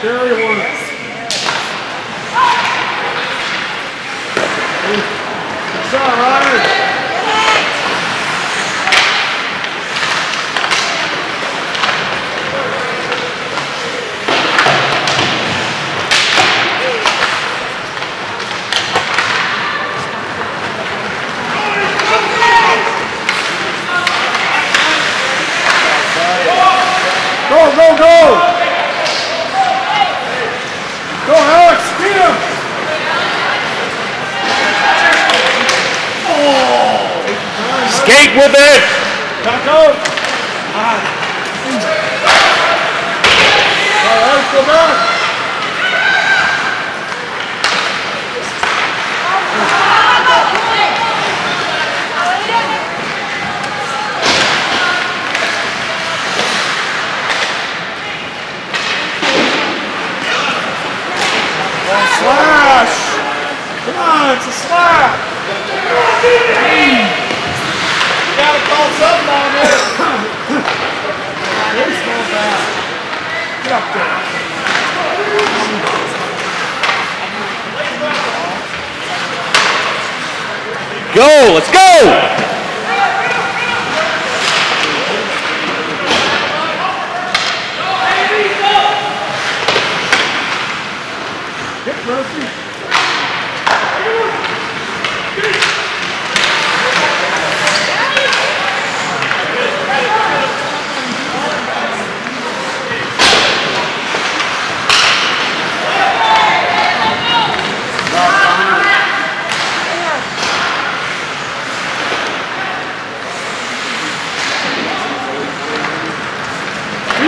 Carry one. Ryder. Go, go, go! Go, Skate with it! Back out! All right, go back! Slash! Come on, it's a slap! on something down there. Here's no bad. Get up there. Go, let's go! Mercy.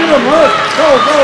Calma,